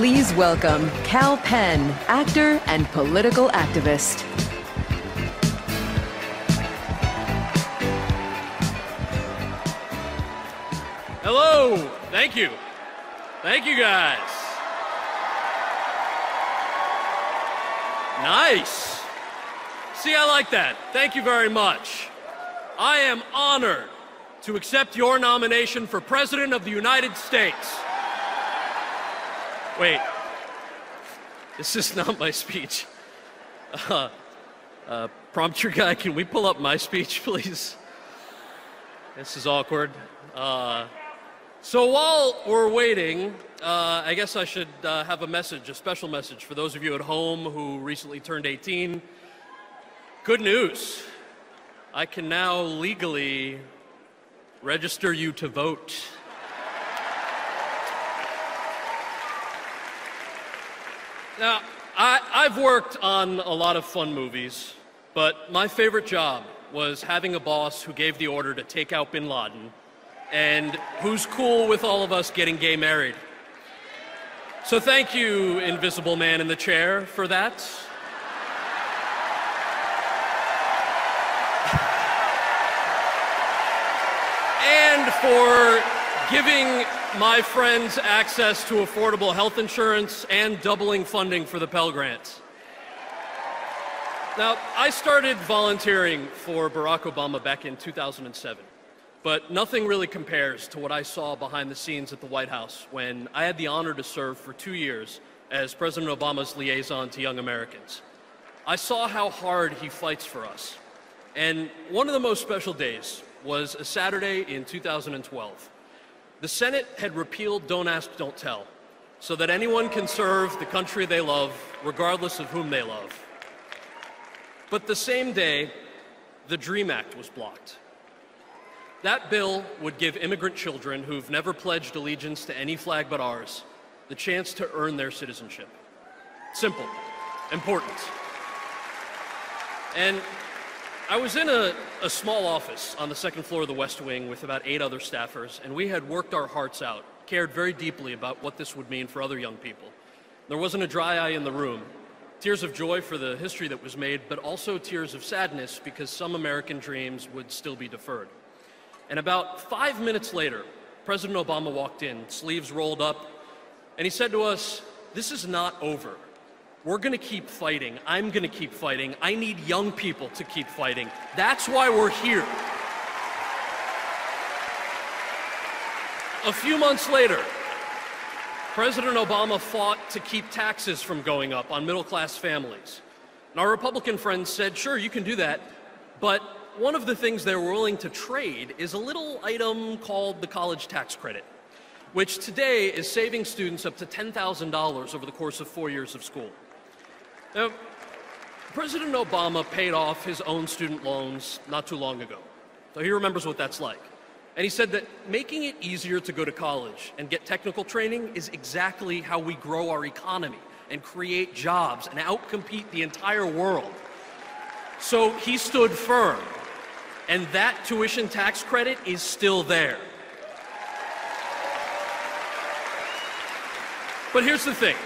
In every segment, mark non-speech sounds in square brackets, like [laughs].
Please welcome Kal Penn, actor and political activist. Hello. Thank you. Thank you guys. Nice. See, I like that. Thank you very much. I am honored to accept your nomination for President of the United States. Wait, this is not my speech. Uh, uh, prompter guy, can we pull up my speech, please? This is awkward. Uh, so while we're waiting, uh, I guess I should uh, have a message, a special message for those of you at home who recently turned 18. Good news. I can now legally register you to vote. Now, I, I've worked on a lot of fun movies, but my favorite job was having a boss who gave the order to take out bin Laden and who's cool with all of us getting gay married. So thank you, Invisible Man in the Chair, for that. [laughs] and for giving my friends access to affordable health insurance and doubling funding for the Pell Grants. Now, I started volunteering for Barack Obama back in 2007, but nothing really compares to what I saw behind the scenes at the White House when I had the honor to serve for two years as President Obama's liaison to young Americans. I saw how hard he fights for us. And one of the most special days was a Saturday in 2012. The Senate had repealed Don't Ask, Don't Tell so that anyone can serve the country they love, regardless of whom they love. But the same day, the DREAM Act was blocked. That bill would give immigrant children who've never pledged allegiance to any flag but ours the chance to earn their citizenship. Simple, important. And I was in a, a, small office on the second floor of the West Wing with about eight other staffers, and we had worked our hearts out, cared very deeply about what this would mean for other young people. There wasn't a dry eye in the room. Tears of joy for the history that was made, but also tears of sadness because some American dreams would still be deferred. And about five minutes later, President Obama walked in, sleeves rolled up, and he said to us, This is not over. We're going to keep fighting. I'm going to keep fighting. I need young people to keep fighting. That's why we're here. A few months later, President Obama fought to keep taxes from going up on middle class families. And our Republican friends said, sure, you can do that, but one of the things they're willing to trade is a little item called the college tax credit, which today is saving students up to $10,000 over the course of four years of school. Now, President Obama paid off his own student loans not too long ago. So he remembers what that's like. And he said that making it easier to go to college and get technical training is exactly how we grow our economy and create jobs and outcompete the entire world. So he stood firm. And that tuition tax credit is still there. But here's the thing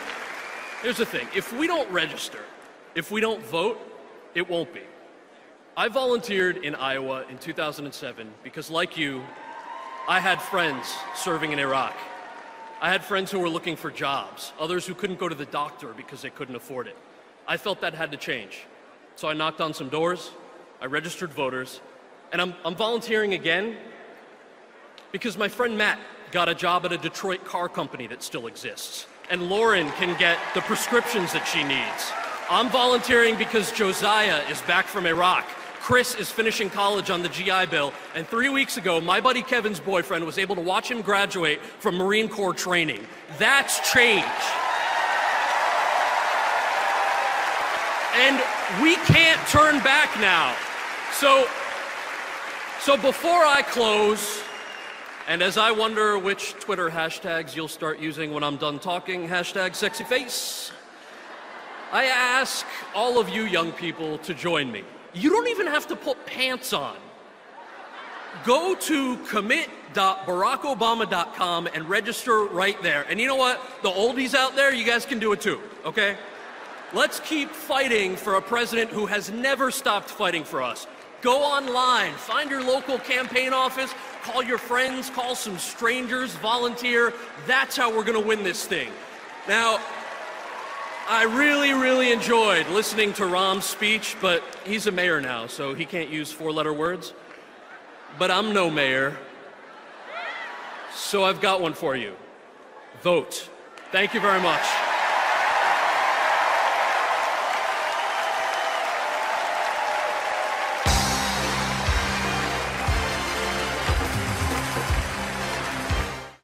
Here's the thing if we don't register, if we don't vote, it won't be. I volunteered in Iowa in 2007 because, like you, I had friends serving in Iraq. I had friends who were looking for jobs, others who couldn't go to the doctor because they couldn't afford it. I felt that had to change. So I knocked on some doors, I registered voters, and I'm, I'm volunteering again because my friend Matt got a job at a Detroit car company that still exists and Lauren can get the prescriptions that she needs. I'm volunteering because Josiah is back from Iraq. Chris is finishing college on the GI Bill, and three weeks ago, my buddy Kevin's boyfriend was able to watch him graduate from Marine Corps training. That's change. And we can't turn back now. So, so before I close, and as I wonder which Twitter hashtags you'll start using when I'm done talking, hashtag sexy face, I ask all of you young people to join me. You don't even have to put pants on. Go to commit.barackobama.com and register right there. And you know what? The oldies out there, you guys can do it too, okay? Let's keep fighting for a president who has never stopped fighting for us. Go online, find your local campaign office, call your friends, call some strangers, volunteer. That's how we're going to win this thing. Now, I really, really enjoyed listening to Rahm's speech, but he's a mayor now, so he can't use four letter words. But I'm no mayor, so I've got one for you. Vote. Thank you very much.